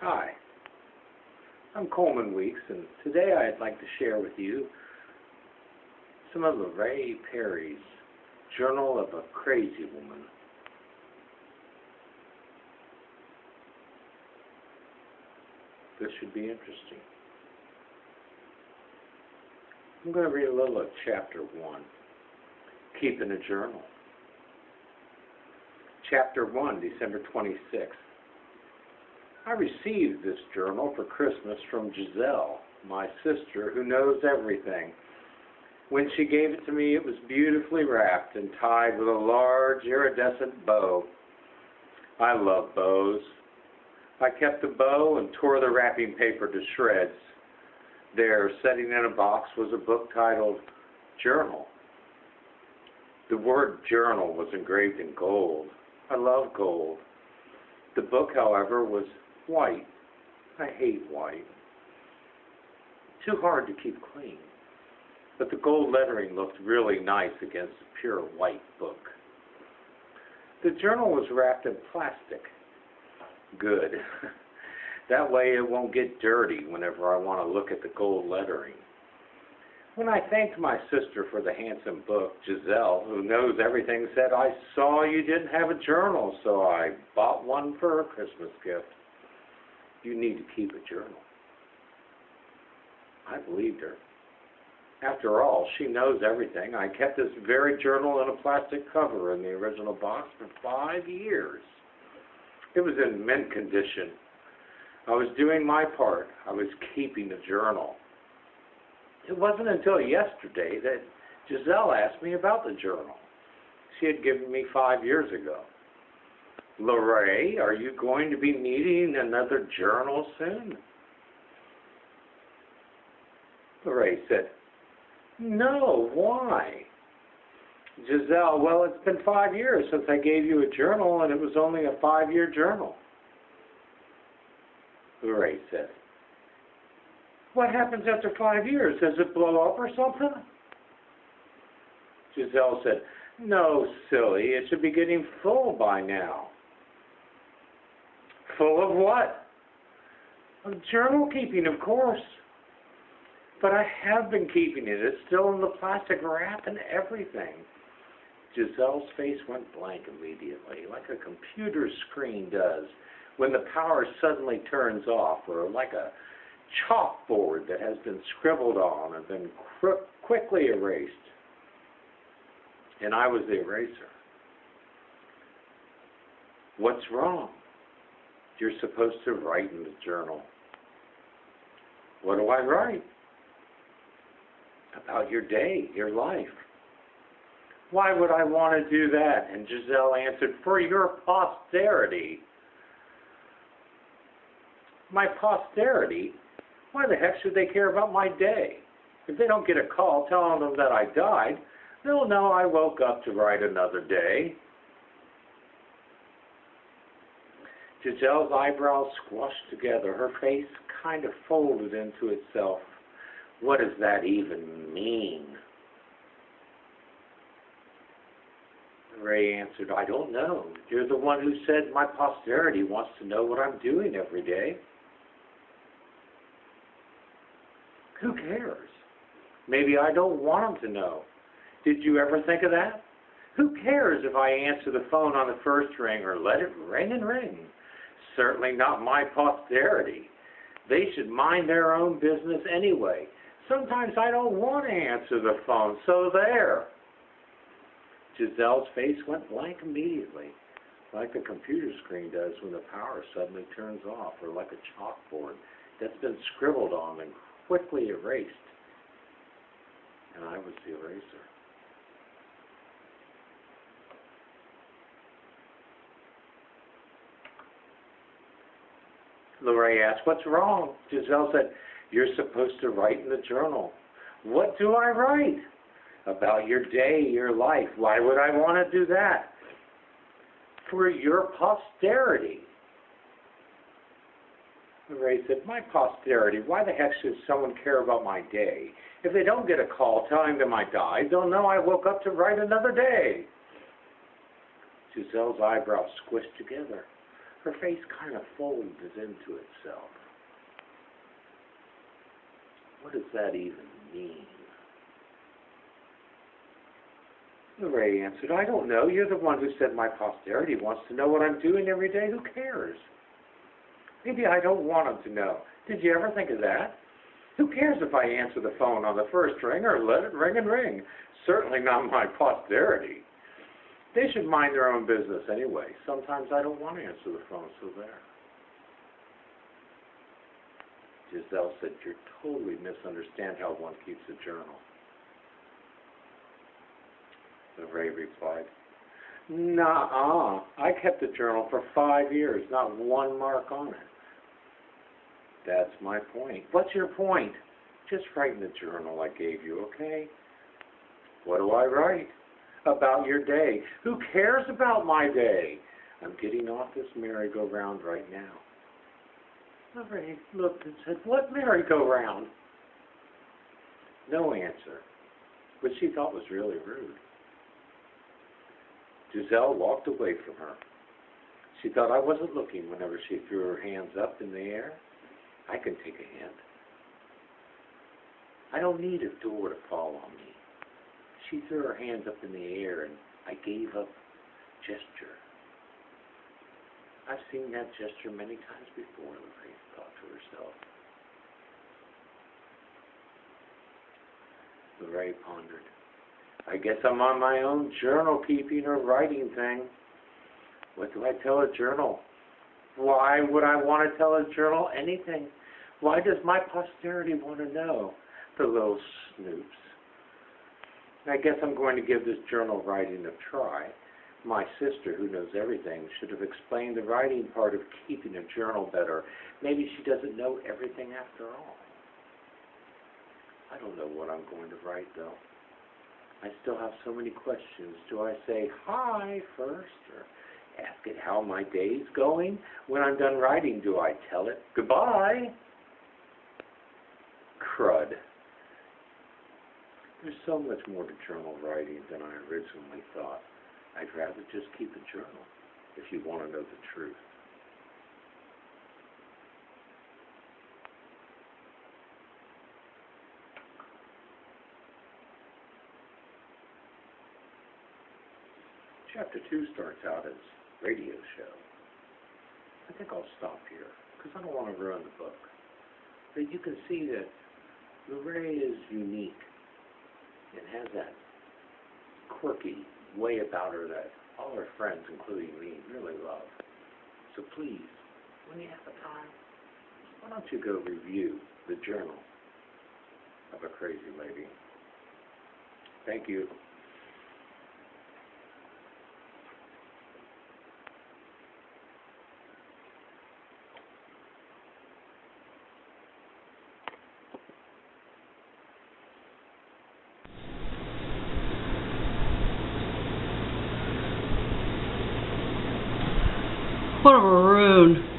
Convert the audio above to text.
Hi, I'm Coleman Weeks, and today I'd like to share with you some of Ray Perry's Journal of a Crazy Woman. This should be interesting. I'm going to read a little of chapter 1, Keeping a Journal. Chapter 1, December 26th. I received this journal for Christmas from Giselle, my sister, who knows everything. When she gave it to me, it was beautifully wrapped and tied with a large iridescent bow. I love bows. I kept the bow and tore the wrapping paper to shreds. There, sitting in a box, was a book titled Journal. The word journal was engraved in gold. I love gold. The book, however, was white. I hate white. Too hard to keep clean. But the gold lettering looked really nice against a pure white book. The journal was wrapped in plastic. Good. that way it won't get dirty whenever I want to look at the gold lettering. When I thanked my sister for the handsome book, Giselle, who knows everything, said, I saw you didn't have a journal, so I bought one for a Christmas gift. You need to keep a journal. I believed her. After all, she knows everything. I kept this very journal in a plastic cover in the original box for five years. It was in mint condition. I was doing my part. I was keeping the journal. It wasn't until yesterday that Giselle asked me about the journal. She had given me five years ago. Lorraine, are you going to be needing another journal soon? Lorraine said, No, why? Giselle, well, it's been five years since I gave you a journal, and it was only a five-year journal. Lorraine said, What happens after five years? Does it blow up or something? Giselle said, No, silly, it should be getting full by now. Full of what? Of journal keeping, of course. But I have been keeping it. It's still in the plastic wrap and everything. Giselle's face went blank immediately, like a computer screen does when the power suddenly turns off, or like a chalkboard that has been scribbled on and then quickly erased. And I was the eraser. What's wrong? You're supposed to write in the journal. What do I write? About your day, your life. Why would I want to do that? And Giselle answered, For your posterity. My posterity? Why the heck should they care about my day? If they don't get a call telling them that I died, they'll know I woke up to write another day. Giselle's eyebrows squashed together, her face kind of folded into itself. What does that even mean? Ray answered, I don't know. You're the one who said my posterity wants to know what I'm doing every day. Who cares? Maybe I don't want them to know. Did you ever think of that? Who cares if I answer the phone on the first ring or let it ring and ring? Certainly not my posterity. They should mind their own business anyway. Sometimes I don't want to answer the phone, so there. Giselle's face went blank immediately, like a computer screen does when the power suddenly turns off, or like a chalkboard that's been scribbled on and quickly erased. And I was the eraser. Lorraine asked, what's wrong? Giselle said, you're supposed to write in the journal. What do I write? About your day, your life. Why would I want to do that? For your posterity. Lorraine said, my posterity, why the heck should someone care about my day? If they don't get a call telling them I died, they'll know I woke up to write another day. Giselle's eyebrows squished together. Her face kind of folds into itself. What does that even mean? The Ray answered, I don't know. You're the one who said my posterity wants to know what I'm doing every day. Who cares? Maybe I don't want them to know. Did you ever think of that? Who cares if I answer the phone on the first ring or let it ring and ring? Certainly not my posterity. They should mind their own business anyway. Sometimes I don't want to answer the phone, so there. Giselle said, you totally misunderstand how one keeps a journal. The Ray replied, Nah, I kept a journal for five years, not one mark on it. That's my point. What's your point? Just write in the journal I gave you, okay? What do I write? About your day. Who cares about my day? I'm getting off this merry-go-round right now. Ray looked and said, What merry-go-round? No answer, which she thought was really rude. Giselle walked away from her. She thought I wasn't looking whenever she threw her hands up in the air. I can take a hint. I don't need a door to fall on me. She threw her hands up in the air and I gave up gesture. I've seen that gesture many times before, Lorraine thought to herself. Lorraine pondered. I guess I'm on my own journal keeping or writing thing. What do I tell a journal? Why would I want to tell a journal anything? Why does my posterity want to know? The little snoops. I guess I'm going to give this journal writing a try. My sister, who knows everything, should have explained the writing part of keeping a journal better. Maybe she doesn't know everything after all. I don't know what I'm going to write, though. I still have so many questions. Do I say hi first or ask it how my day's going? When I'm done writing, do I tell it goodbye? Crud. There's so much more to journal writing than I originally thought. I'd rather just keep a journal if you want to know the truth. Chapter 2 starts out as radio show. I think I'll stop here because I don't want to ruin the book. But you can see that Lorraine is unique quirky way about her that all her friends, including me, really love. So please, when you have the time, why don't you go review the journal of a crazy lady. Thank you. What a maroon.